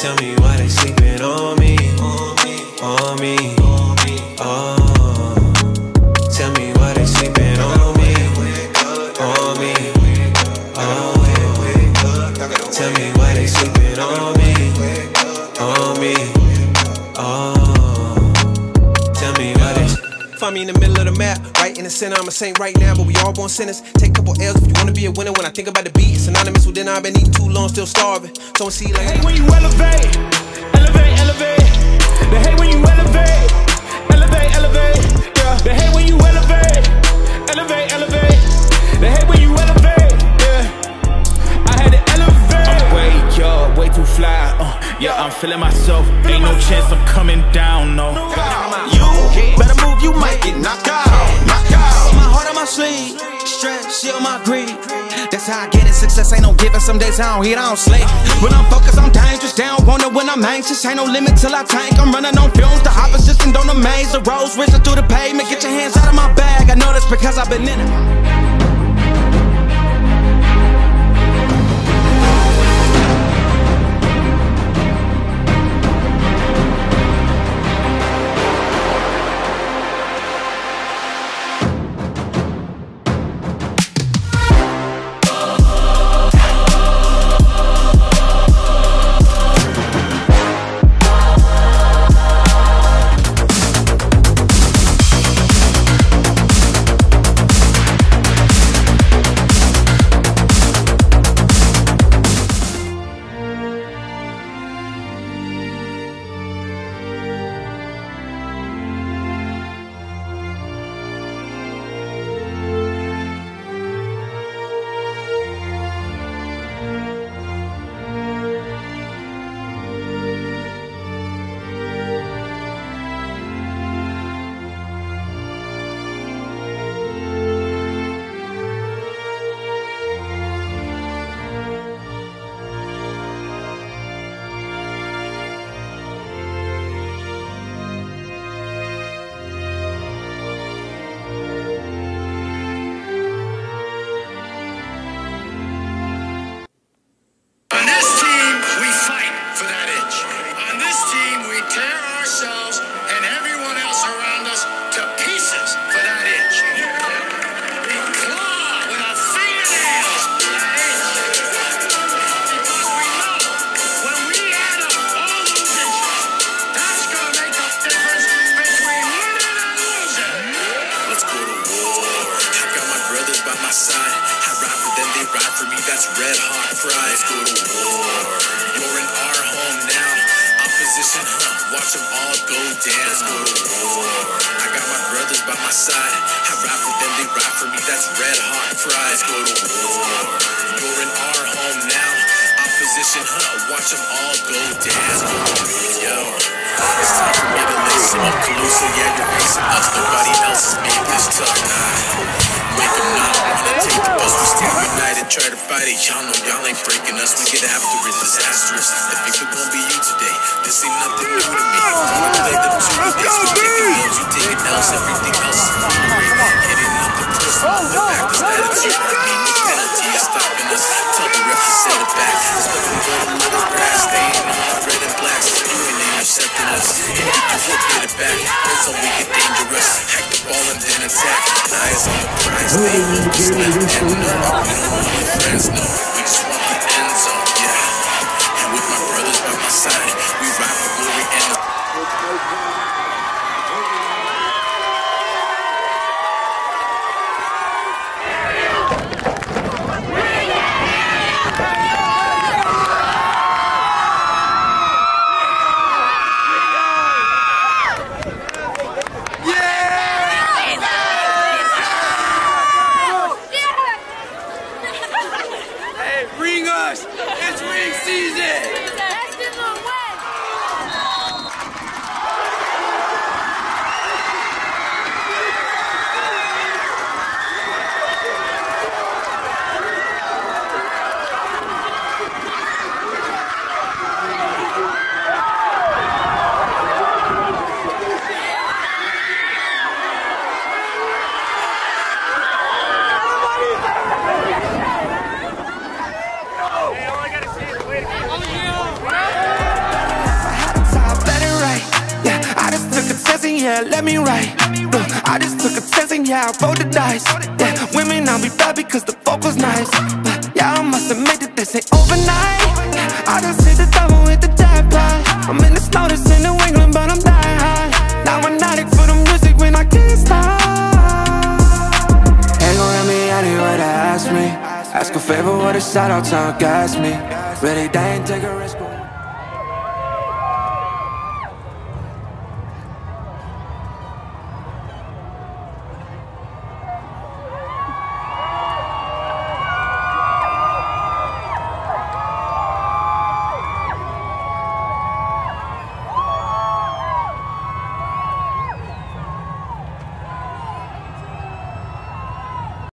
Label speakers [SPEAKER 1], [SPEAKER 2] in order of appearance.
[SPEAKER 1] Tell me why they sleeping on me, on me, oh. Tell
[SPEAKER 2] right in the center. I'm a saint right now, but we all born sinners. Take a couple L's if you wanna be a winner. When I think about the beat, it's synonymous with dinner. I've been eating too long, still starving. So I see like.
[SPEAKER 3] Hey, when you elevate, elevate, elevate. They hate when fly. Uh, yeah, I'm feeling myself. Ain't no chance I'm coming down. No.
[SPEAKER 4] You better move, you might get knocked out. Knocked out. My heart on my sleeve, stress, shield my greed. That's how I get it. Success ain't no given. Some days I don't eat, I don't sleep. When I'm focused, I'm dangerous. Down, wonder when I'm anxious. Ain't no limit till I tank. I'm running on fumes. The opposition don't amaze. The roads racing through the pavement. Get your hands out of my bag. I know that's because I've been in it.
[SPEAKER 5] That's
[SPEAKER 6] red hot. Let's go to war. You're in our home now. Opposition, huh? Watch them all go down. Let's go to war. I got my brothers by my side. I ride for them, they ride for me. That's red hot fries, go to war. You're in our home now. Opposition, huh? Watch them all go down. War. It's time for me to listen up. Colusa, yeah, you're racing us. Nobody else made this tough. Try to fight it. Y'all know y'all ain't breaking us. We get after it, disastrous. If could gon' be you today, this ain't nothing new to me. Us. If can get it back, that's when we get dangerous. Hack the ball and then attack. Eyes on the prize. They know we snap and no. We don't want any friends, no. We just want Ring us!
[SPEAKER 3] It's ring season!
[SPEAKER 7] Yeah, let me write. Look, I just took a chance and yeah, I rolled the dice. Yeah, women, I'll be bad because the vocal's nice. But yeah, I must admit that this ain't overnight. I just hit the double with the jackpot. I'm in the snow, this in New England, but I'm dying high. Now I'm not for the music when I can't stop. Ain't gon' help me anywhere to ask me. Ask a favor, what a shout out to gas me. Really, they ain't take a risk.